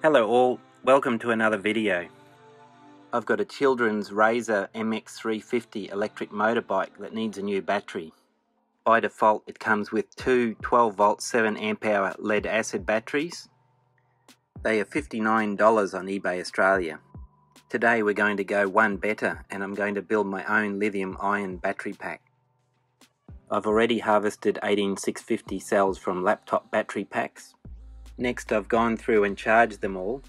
Hello all, welcome to another video. I've got a children's Razor MX350 electric motorbike that needs a new battery. By default it comes with two 12 volt 7 amp hour lead acid batteries. They are $59 on eBay Australia. Today we're going to go one better and I'm going to build my own lithium ion battery pack. I've already harvested 18650 cells from laptop battery packs. Next I've gone through and charged them all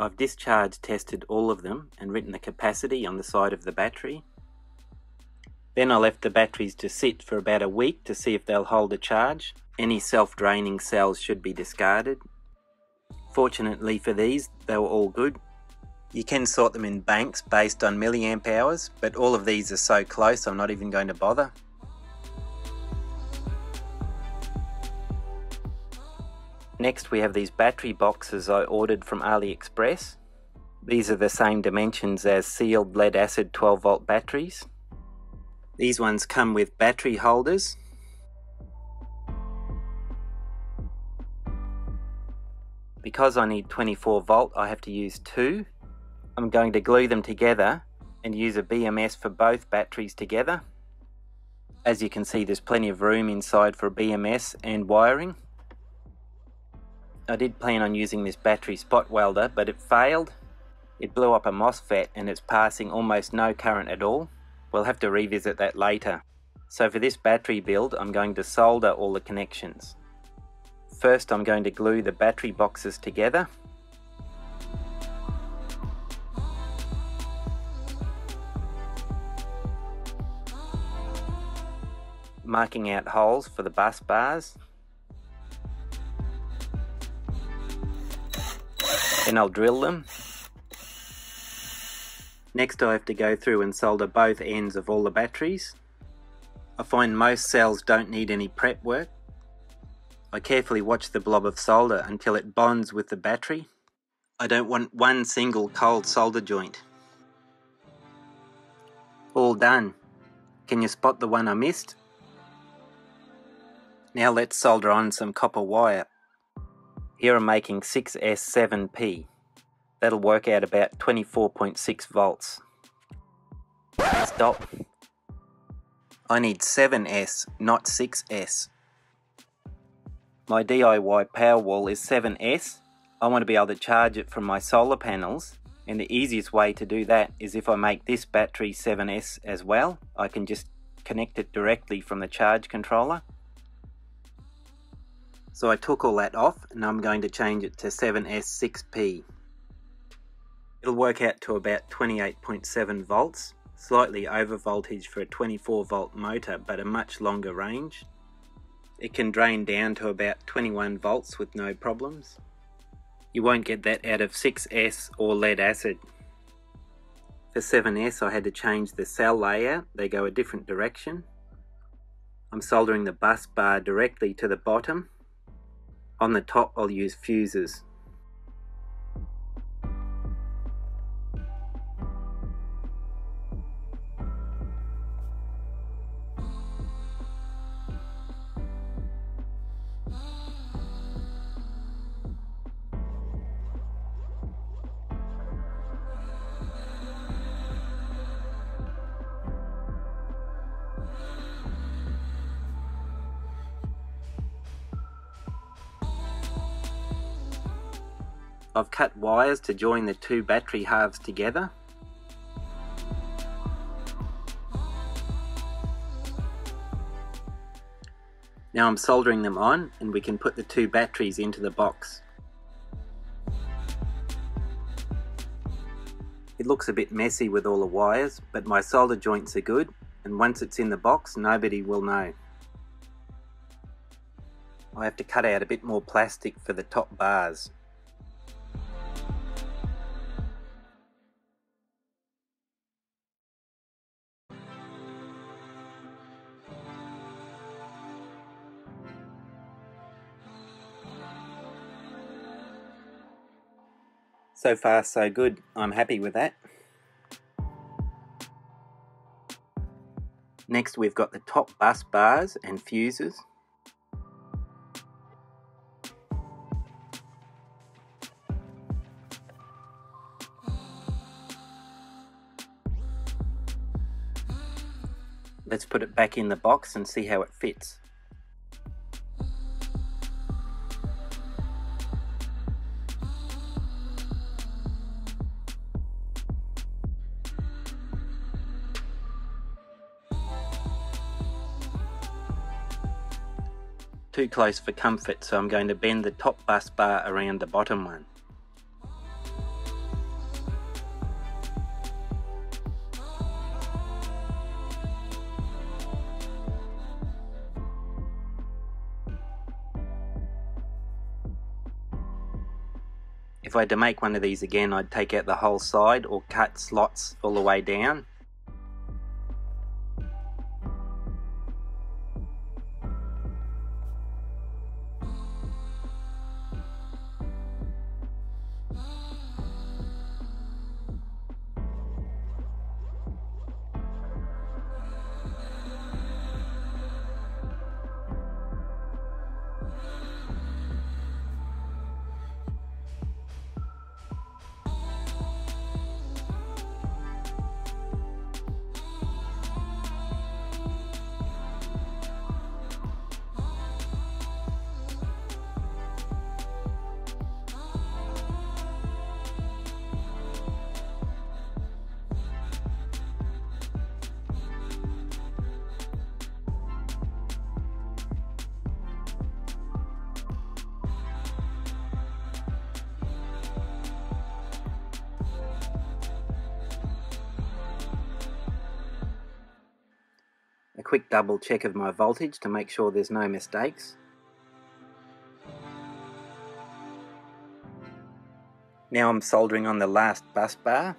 I've discharge tested all of them and written the capacity on the side of the battery. Then I left the batteries to sit for about a week to see if they'll hold a charge. Any self-draining cells should be discarded. Fortunately for these, they were all good. You can sort them in banks based on milliamp hours, but all of these are so close I'm not even going to bother. Next we have these battery boxes I ordered from AliExpress. These are the same dimensions as sealed lead acid 12 volt batteries. These ones come with battery holders. Because I need 24 volt I have to use two. I'm going to glue them together and use a BMS for both batteries together. As you can see there's plenty of room inside for BMS and wiring. I did plan on using this battery spot welder, but it failed. It blew up a MOSFET and it's passing almost no current at all. We'll have to revisit that later. So for this battery build, I'm going to solder all the connections. First, I'm going to glue the battery boxes together. Marking out holes for the bus bars Then I'll drill them. Next I have to go through and solder both ends of all the batteries. I find most cells don't need any prep work. I carefully watch the blob of solder until it bonds with the battery. I don't want one single cold solder joint. All done. Can you spot the one I missed? Now let's solder on some copper wire. Here I'm making 6S7P. That'll work out about 24.6 volts. Stop. I need 7S, not 6S. My DIY Powerwall is 7S. I want to be able to charge it from my solar panels and the easiest way to do that is if I make this battery 7S as well. I can just connect it directly from the charge controller so I took all that off and I'm going to change it to 7S6P. It'll work out to about 28.7 volts, slightly over voltage for a 24 volt motor but a much longer range. It can drain down to about 21 volts with no problems. You won't get that out of 6S or lead acid. For 7S I had to change the cell layout, they go a different direction. I'm soldering the bus bar directly to the bottom on the top I'll use fuses. I've cut wires to join the two battery halves together. Now I'm soldering them on and we can put the two batteries into the box. It looks a bit messy with all the wires, but my solder joints are good and once it's in the box nobody will know. I have to cut out a bit more plastic for the top bars. So far so good, I'm happy with that. Next we've got the top bus bars and fuses. Let's put it back in the box and see how it fits. Too close for comfort so I'm going to bend the top bus bar around the bottom one. If I had to make one of these again I'd take out the whole side or cut slots all the way down quick double check of my voltage to make sure there's no mistakes. Now I'm soldering on the last bus bar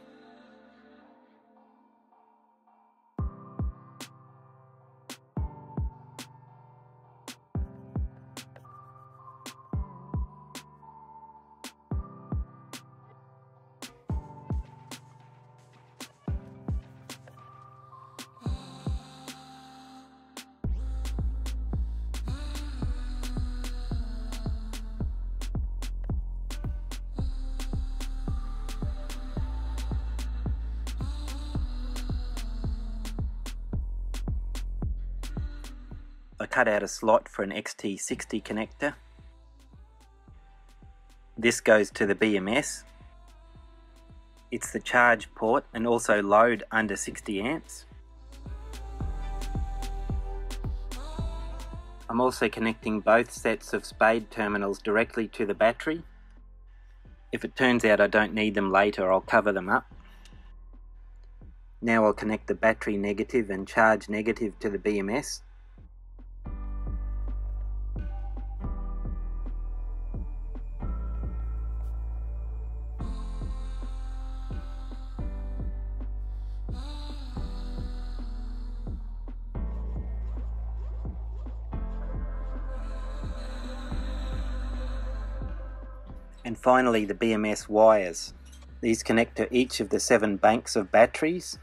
cut out a slot for an XT60 connector. This goes to the BMS. It's the charge port and also load under 60 amps. I'm also connecting both sets of spade terminals directly to the battery. If it turns out I don't need them later, I'll cover them up. Now I'll connect the battery negative and charge negative to the BMS. And finally the BMS wires. These connect to each of the seven banks of batteries.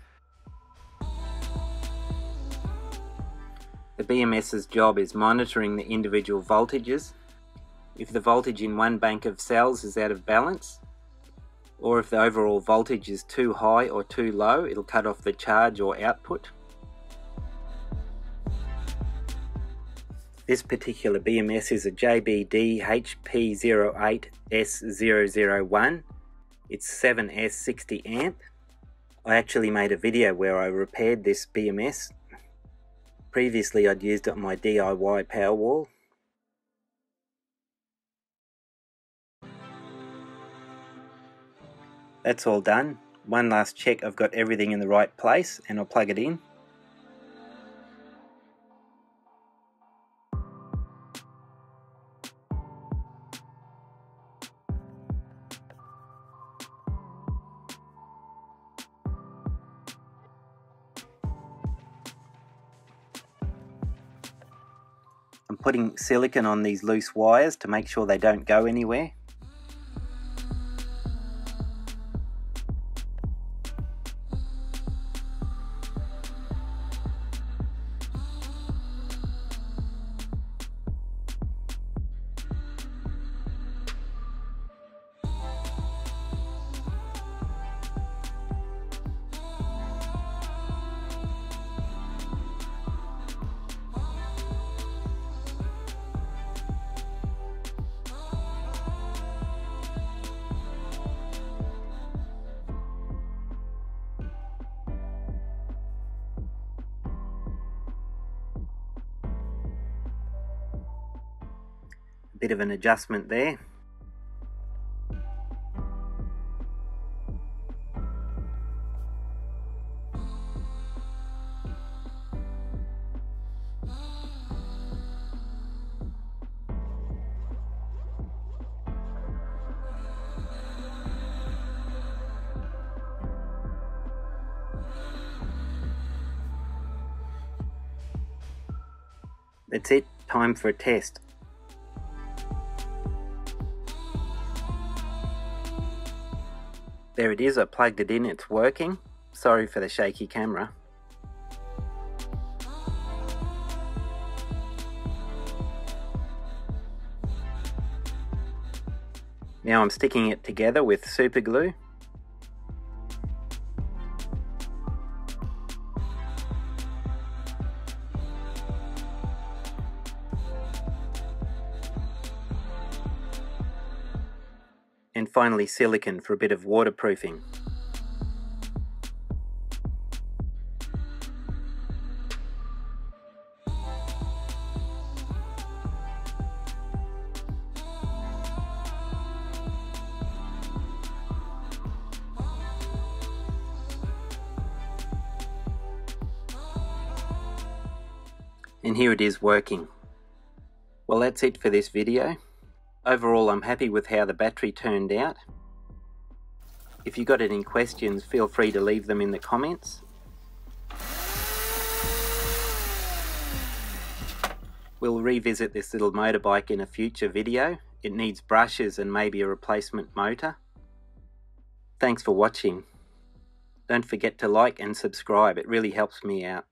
The BMS's job is monitoring the individual voltages. If the voltage in one bank of cells is out of balance, or if the overall voltage is too high or too low, it'll cut off the charge or output. This particular BMS is a JBD HP08S001. It's 7S 60 amp. I actually made a video where I repaired this BMS. Previously I'd used it on my DIY Powerwall. That's all done. One last check I've got everything in the right place and I'll plug it in. I'm putting silicon on these loose wires to make sure they don't go anywhere. Bit of an adjustment there. That's it, time for a test. There it is, I plugged it in, it's working. Sorry for the shaky camera. Now I'm sticking it together with super glue. Finally silicon for a bit of waterproofing. And here it is working. Well that's it for this video. Overall, I'm happy with how the battery turned out. If you've got any questions, feel free to leave them in the comments. We'll revisit this little motorbike in a future video. It needs brushes and maybe a replacement motor. Thanks for watching. Don't forget to like and subscribe, it really helps me out.